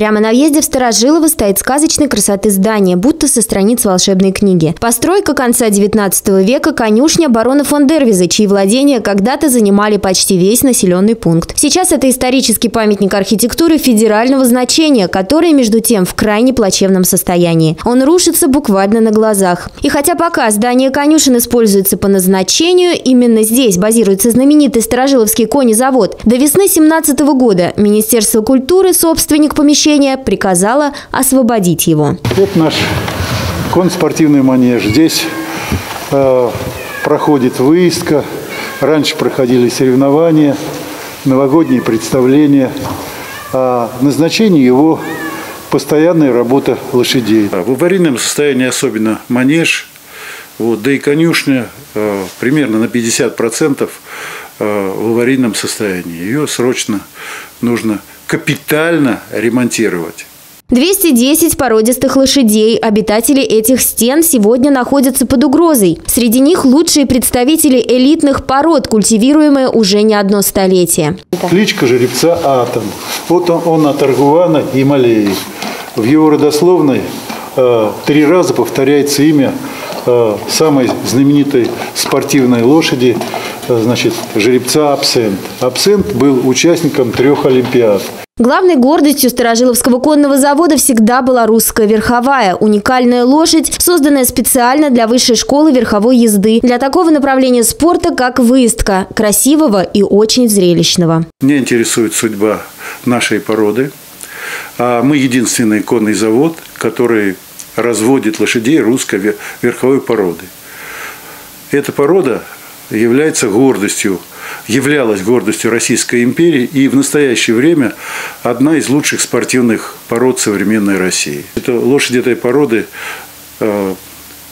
Прямо на въезде в Старожилово стоит сказочной красоты здание, будто со страниц волшебной книги. Постройка конца 19 века – конюшня барона фон Дервиза, чьи владения когда-то занимали почти весь населенный пункт. Сейчас это исторический памятник архитектуры федерального значения, который, между тем, в крайне плачевном состоянии. Он рушится буквально на глазах. И хотя пока здание конюшен используется по назначению, именно здесь базируется знаменитый Старожиловский конезавод, до весны 17 года Министерство культуры, собственник помещения, приказало освободить его. Вот наш конспортивный манеж. Здесь э, проходит выездка. Раньше проходили соревнования, новогодние представления. А назначение его постоянная работа лошадей. В аварийном состоянии особенно манеж, вот, да и конюшня э, примерно на 50% э, в аварийном состоянии. Ее срочно нужно капитально ремонтировать. 210 породистых лошадей. Обитатели этих стен сегодня находятся под угрозой. Среди них лучшие представители элитных пород, культивируемые уже не одно столетие. Кличка жеребца Атом. Вот он, он от Аргуана и Малеи. В его родословной э, три раза повторяется имя э, самой знаменитой спортивной лошади, э, значит, жеребца Абсент. Абсент был участником трех Олимпиад. Главной гордостью Старожиловского конного завода всегда была русская верховая. Уникальная лошадь, созданная специально для высшей школы верховой езды. Для такого направления спорта, как выездка. Красивого и очень зрелищного. Меня интересует судьба нашей породы. А мы единственный конный завод, который разводит лошадей русской верховой породы. Эта порода является гордостью являлась гордостью Российской империи и в настоящее время одна из лучших спортивных пород современной России. Это лошади этой породы э,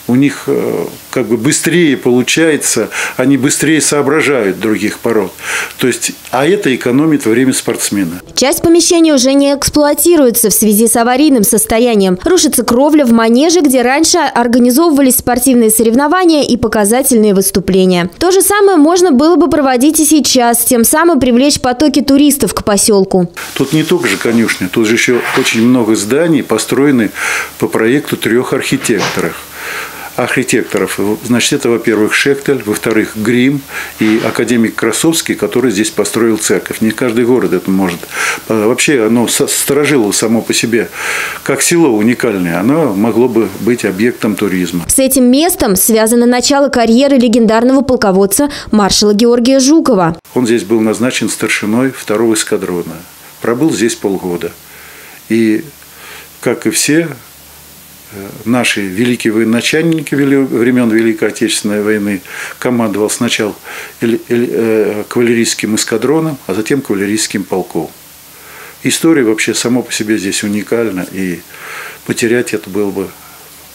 у них э, как бы быстрее получается, они быстрее соображают других пород. То есть, а это экономит время спортсмена. Часть помещения уже не эксплуатируется в связи с аварийным состоянием. Рушится кровля в манеже, где раньше организовывались спортивные соревнования и показательные выступления. То же самое можно было бы проводить и сейчас, тем самым привлечь потоки туристов к поселку. Тут не только же конюшня, тут же еще очень много зданий построены по проекту трех архитекторов архитекторов. Значит, это, во-первых, Шектель, во-вторых, Грим и академик Красовский, который здесь построил церковь. Не каждый город это может. А вообще, оно сторожило само по себе, как село уникальное, оно могло бы быть объектом туризма. С этим местом связано начало карьеры легендарного полководца маршала Георгия Жукова. Он здесь был назначен старшиной второго эскадрона. Пробыл здесь полгода. И, как и все, наши великие военачальники времен Великой Отечественной войны командовал сначала э, кавалерийским эскадроном, а затем кавалерийским полком. История вообще само по себе здесь уникальна, и потерять это было бы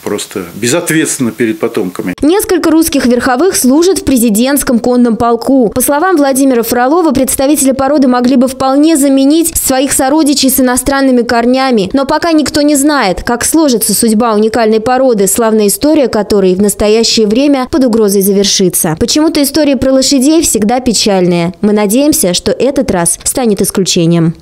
просто безответственно перед потомками. Несколько русских верховых служат в президентском конном полку. По словам Владимира Фролова, представители породы могли бы вполне заменить своих сородичей с иностранными корнями. Но пока никто не знает, как сложится судьба уникальной породы, славная история которой в настоящее время под угрозой завершится. Почему-то истории про лошадей всегда печальные. Мы надеемся, что этот раз станет исключением.